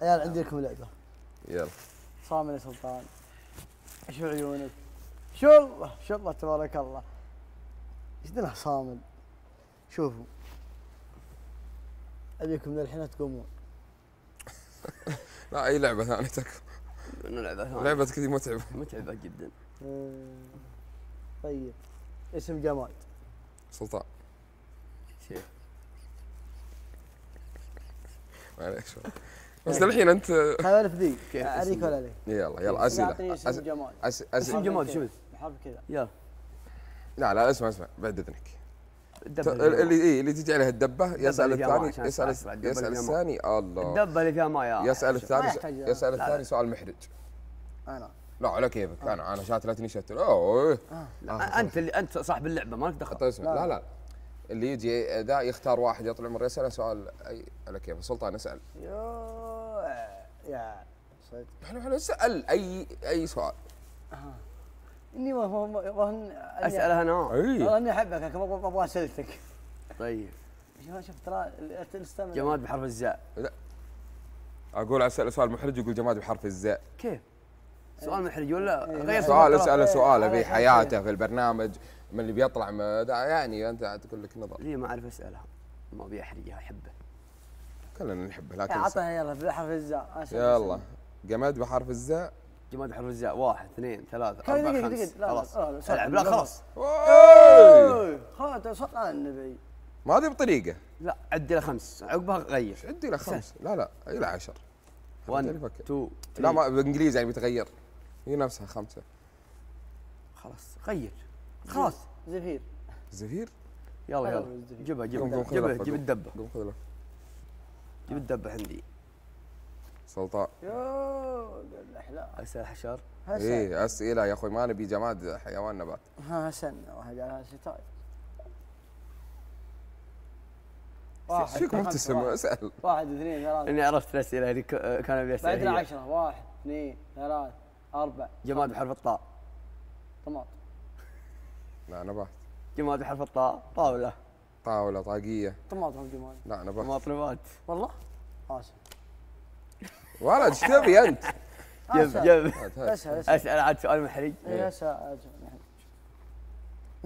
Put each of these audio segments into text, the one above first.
عيال عندي لكم لعبة. يلا. صامل يا سلطان. شو عيونك؟ شو الله شو الله تبارك الله. إيش ذا صامل؟ شوفوا. أبيكم من الحين تقومون. لا أي لعبة ثانية تكفى. لعبة ثانية. لعبة كذي متعبة. متعبة جدا. طيب. اسم جماد. سلطان. شيء معليش بس للحين انت هذا الف ذي كيف؟ عليك؟ ولا عليك يلا يلا أسئلة. اسم جماد أس- اسم جماد شو بحرف كذا. يلا. لا لا اسمع اسمع. بعد إذنك. اللي إيه اللي تجي عليها الدبة يسأل الثاني يسأل يسأل. الثاني. الله. الدبة اللي فيها ماء يا يسأل ما الثاني يسأل الثاني. سؤال محرج. أنا. لا على كيفك. أنا. أنا شات لا تنشت أوه. أنت اللي أنت صاحب اللعبة مالك دخل. طيب اسمع. لا. لا اللي يجي ذا يختار واحد يا طول العمر يساله سؤال أي على كيفه سلطان اسأل. يو يا صدق حلو حلو. اسأل أي أي سؤال. إني ما ما ما ما أسألها أنا إي. والله إني أحبك لكن ما ما أبغى اسالتك طيب. شوف شوف ترى جماد بحرف الزاء. أقول أسأل سؤال محرج يقول جماد بحرف الزاء. كيف؟ سؤال محرج ولا إيه، غير سؤال. اسأله إيه، سؤال أساس حياته في البرنامج من اللي بيطلع يعني أنت تقول لك نظر. ليه ما أعرف أسألها؟ ما ابي احرجها أحبه. كلنا نحبه لكن اعطها يلا بحرف الزاء يلا. جماد بحرف الزاء. جماد بحرف الزاء واحد اثنين ثلاثة أربعة دقيقة خمس دقيقة لا خلاص. لا لا العب لا خلاص. خلاص. صوت على النبي. ما هذه بطريقة. لا عد إلى خمس عقبها غير. عدي له خمس؟ لا لا إلى عشر. 1 خليني أفكر. 2 لا ما بالإنجليزي يعني بيتغير. هي نفسها خمسة. خلاص غير. خلاص. زفير. زفير؟ يلا يلا. جيبها جيبها. جيبها جيب قوم. الدبة. قوم خذ جيب الدبة عندي. سلطان. يو الاحلام اسال حشر. هسن إيه أسئلة يا أخوي ما نبي جماد حيوان نبات. ها هسن واحد على ستاير واحد فيك خمسة، مبتسم. اسأل. واحد اثنين ثلاثة. إني عرفت الأسئلة اللي ك- كان ابي بعد اسالها هي. العشرة. واحد اثنين ثلاث أربع جماد بحرف الطاء. طماط. لا نبات. جماد بحرف الطاء. طاولة. طاولة طاقية. طماط هم جمال لا نبات مطربات والله؟ اسف ولد إيش تبي أنت؟ جيب اسهل اسهل أسأل عاد سؤال محرج اي اسهل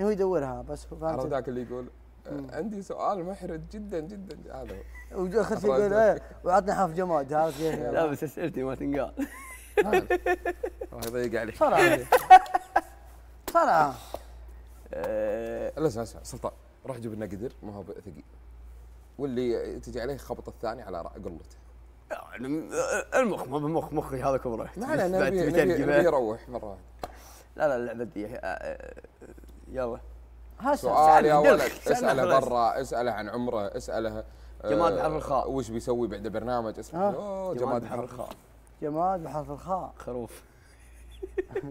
هو يدورها بس هو عرفت ذاك اللي يقول عندي سؤال محرج جدا جدا. هذا هو. واخر شيء يقول إيه وعطني حرف جماد عرفت كيف؟ لا بس أسئلتي ما تنقال. الله يضيق عليك. آه، لا اسمع اسمع سلطان. روح جيب لنا قدر ما هو ثقيل. واللي تجي عليه خبط الثاني على رأ- قلته. يعني المخ ما بمخ مخي هذا كبره لا لا نبي يروح مرة واحدة. لا لا اللعبة دي آه، آه، يلا. هسه سؤال يا ولد. اسأله. برا اسأله عن عمره اسأله آه، جماد بحرف الخاء. وش بيسوي بعد البرنامج؟ اسمه ها؟ أوه، جماد بحرف الخاء. جماد بحرف الخاء. خروف.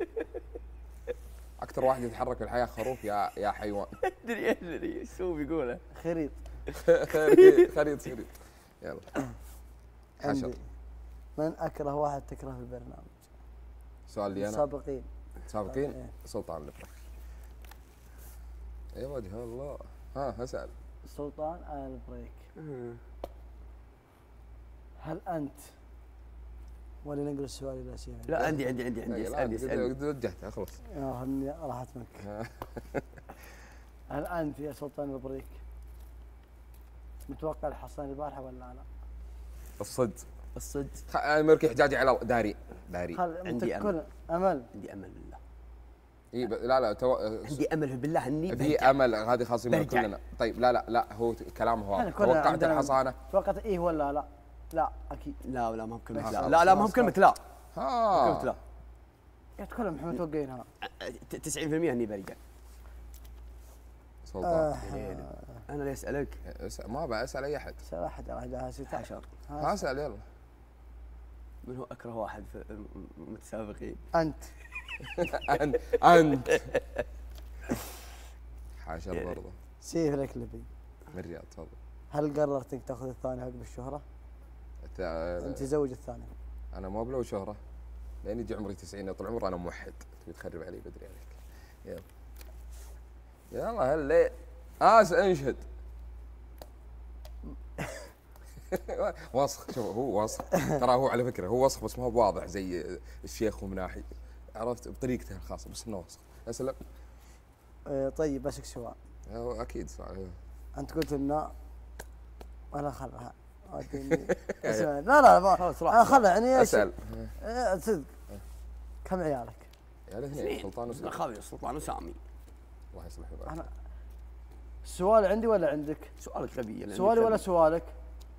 أكثر واحد يتحرك في الحياة خروف يا يا حيوان. ادري أدري إيش هو بيقوله. خريط. خريط خريط خريط يلا. حشر من أكره واحد تكره في البرنامج؟ سؤال لي أنا. السابقين سابقين؟ إيه. سلطان البرك يا وجه الله. ها اسأل. سلطان آل بريك هل أنت ولا نقل السؤال إلى سينا لا عندي عندي عندي عندي اسالني اسالني قد وجهتها خلاص. راحت منك هل أنت يا سلطان البريك متوقع الحصان البارحة ولا لا؟ الصدق الصدق خ- مركي حجاجي على داري. داري. عندي كل أمل؟ عندي أمل بالله. إيه ب- لا لا تو... عندي أمل بالله إني في. أمل هذه خاصة. كلنا. طيب لا لا لا هو كلامه واضح. توقعت الحصانة. توقعت إيه ولا لا؟ لا أكيد. لا لا ما هو كلمة بس لا. لا لا ما هو خلاص، كلمة لا. ها. كلمة لا. يا كلهم إحنا متوقعينها. 90% اني برجع سلطان. آه. أنا ليه أسألك؟ ما بسال أي أحد. سأل أحد راح يدعها 16 ما أسأل يلا. من هو أكره واحد في الم- المتسابقين؟ أنت. أنت. انت حاشر برضه. سيف الكلبي من الرياض تفضل. هل قررت انك تأخذ الثاني عقب الشهره؟ أنت زوج الثاني. أنا مو بلو شهرة لين يجي عمري 90 يا طول العمر أنا موحد. تبي تخرب علي بدري عليك. يلا. يلا هلا. آس انشد وسخ. شوف هو وسخ. ترى هو على فكرة هو وسخ بس ما هو واضح زي الشيخ ومناحي عرفت؟ بطريقته الخاصة بس إنه وسخ. أسلم. آه، طيب بسك سؤال. أكيد صح. أنت قلت إنه ولا خلها اسمع، لا لا ما خلاص آه، يعني؟ أسأل. آه، صدق كم عيالك؟ يا الاثنين اثنين. سلطان وسلطان خوي سلطان وسامي. الله يصلح بالك أنا السؤال عندي ولا عندك؟ سؤالك غبي لأنك سؤالي ولا. سؤالك؟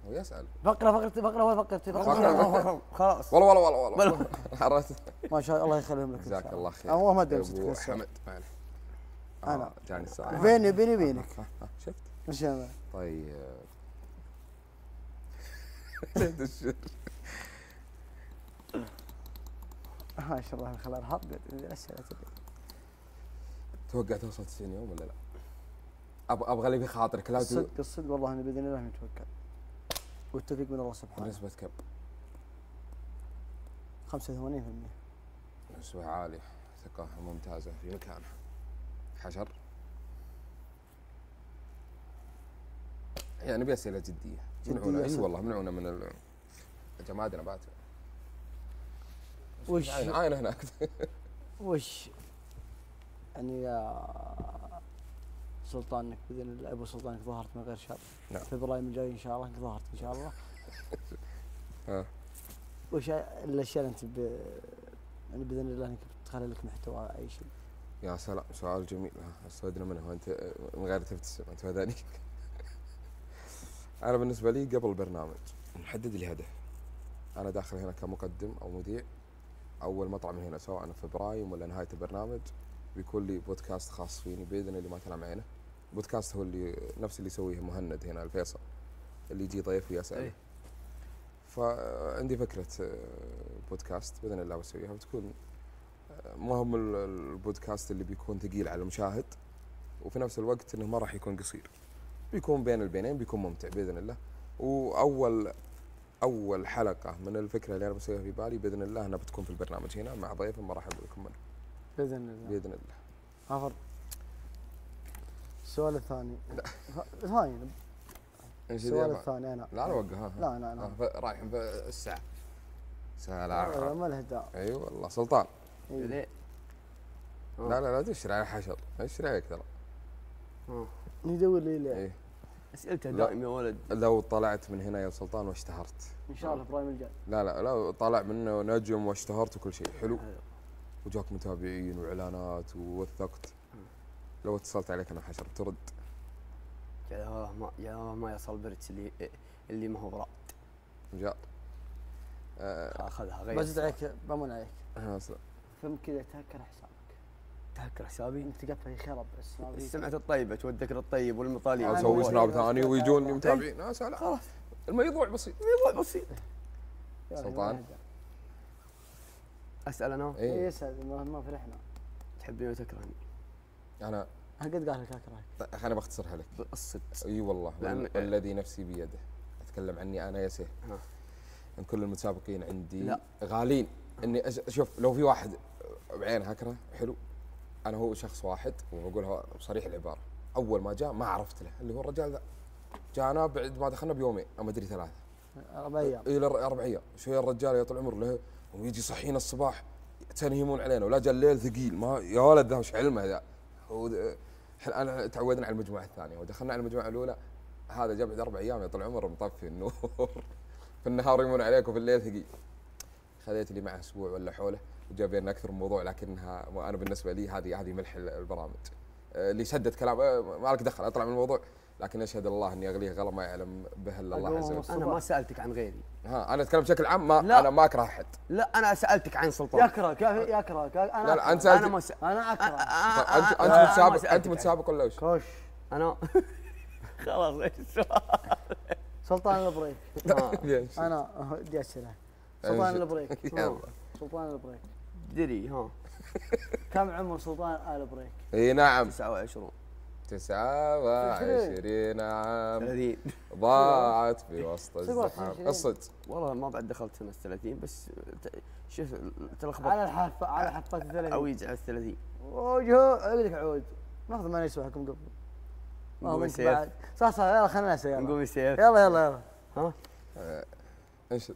هو يسأل. فقرة فقرتي فقرة ولا فقرتي فقرة. خلاص. والله والله والله والله. عرفت؟ ما شاء الله الله يخليهم لك جزاك شاء الله. خير. أنا والله ما أدري السؤال. حمد. ما أنا. آه، جاني السؤال بيني بيني وبينك ها، ها، شفت إيش أنا؟ ما شاء الله خلال الحرب الاسئله تبي توقع توصل 90 يوم ولا لا؟ أبغى أبغى اللي في خاطرك لا الصدق الصدق والله اني بإذن الله نتوكل والتوفيق من الله سبحانه. بنسبة كم؟ 85% نسبة عالية ثقة ممتازة في مكانها حشر؟ يعني نبي أسئلة جدية منعونا اي. والله منعونا من الجماد نبات وش؟ عاين عاين هناك. وش؟ يعني يا سلطانك بإذن الله أبو سلطانك ظهرت من غير شر. نعم. فبراير الجاي إن شاء الله أنك ظهرت إن شاء الله. ها. وش الأشياء اللي أنت ب... يعني بإذن الله أنك تخلي لك محتوى أي شيء؟ يا سلام سؤال جميل. ها، استودنا منه. وأنت من غير تبتسم أنت وذاني أنا بالنسبة لي قبل البرنامج نحدد لي هدف. أنا داخل هنا كمقدم أو مذيع. أول مطلع من هنا سواء في فبراير ولا نهاية البرنامج. بيكون لي بودكاست خاص فيني بإذن اللي ما تنام عينه. بودكاست هو اللي نفس اللي يسويه مهند هنا الفيصل اللي يجي ضيف ويساله إيه. فعندي فكرة آه، بودكاست بإذن الله بسويها. بتكون آه، ما هم ال- البودكاست اللي بيكون ثقيل على المشاهد. وفي نفس الوقت إنه ما راح يكون قصير. بيكون بين البينين بيكون ممتع بإذن الله. وأول أول حلقة من الفكرة اللي أنا بسويها في بالي بإذن الله إنها بتكون في البرنامج هنا مع ضيف ما راح أقول لكم منه بإذن الله. بإذن الله. عفر السؤال الثاني. ثاني. السؤال؟ الثاني أنا. لا لا ها. لا لا لا. في الساعة. لا سلام ما له داعي. أي والله سلطان. ليه؟ لا لا لا تشري على حشر اشتري عليك ترى. ندور لي ليه؟ إيه. اسئلته. دائم يا ولد. لو طلعت من هنا يا سلطان واشتهرت. إن شاء الله إبراهيم الجاي. لا لا لا طلع منه نجم واشتهرت وكل شيء حلو. حلو. وجاك متابعين وإعلانات ووثقت. لو اتصلت عليك أنا حشر ترد. يا الله ما يا الله ما يصل برتس اللي اللي ما هو براد. جاء. آه. اخذها غير بزيد عليك بمن عليك. آه، فم كذا تهكر حسابك تهكر حسابي. انت تقفل خرب بس سمعت الطيبة والذكر الطيب والمطالب أنا أسوي سناب ثاني ويجوني إيه. متابعين. يا سلام خلاص. الموضوع بسيط. موضوع بسيط. سلطان. أسأل أنا؟ اي إيه يسعد ما ما فرحنا تحبني وتكرهني أنا. قد قال لك أكرهك؟ طيب، خليني بختصرها لك. بالصدق إي والله. والذي نفسي بيده. أتكلم عني أنا يسه ها. إن كل المتسابقين عندي لا. غالين. إني أش- شوف لو في واحد بعينه أكره حلو. أنا هو شخص واحد وبقولها بصريح العبارة. أول ما جاء ما عرفت له اللي هو الرجال ذا. جانا بعد ما دخلنا بيومين أو ما أدري ثلاثة. أربع أيام. اي أربع أيام. شوية الرجال يا طول العمر له ويجي صحينا الصباح تنهمون علينا ولا جاء الليل ثقيل. ما يا ولد ذا وش علمه ذا- إحنا انا تعودنا على المجموعة الثانية. ودخلنا على المجموعة الأولى هذا جاء بعد أربع أيام يا طول العمر مطفي النور. في النهار يمون عليك وفي الليل ثقيل. خذيت لي معه أسبوع ولا حوله. وجاب بيننا أكثر من موضوع لكنها أنا بالنسبة لي هذه هذه ملح البرامج. آه، اللي سدد كلام آه، ما لك دخل أطلع من الموضوع. لكن أشهد الله إني أغليه غلا ما يعلم به إلا الله عز وجل. أنا ما سألتك عن غيري. ها أنا أتكلم بشكل عام ما لا. أنا ما أكره أحد. لا أنا سألتك عن سلطان. يكرهك يكرهك. أنا لا لا أنت أنا أنا ما سأ... أنا أكره. انت أنت متسابق أنت. متسابق ولا وش؟ كوش. أنا خلاص إيش السؤال؟ سلطان البريك. أنا دي اسئله سلطان البريك. يلا. سلطان البريك. دري ها. كم عمر سلطان البريك؟ إي نعم. 29 تسعة وعشرين عام. 30 ضاعت في وسط الزحام. الصدق. والله ما بعد دخلت سنة 30 بس شوف تلخبط. على الحافه على حافه الثلاثين أو يجي على 30 وجهه عقدك عود ناخذ ما حكم قبل. ما نقوم السيف صح صح يلا خلينا نسوي يلا نقوم السيف يلا يلا يلا. ها؟ إنشد.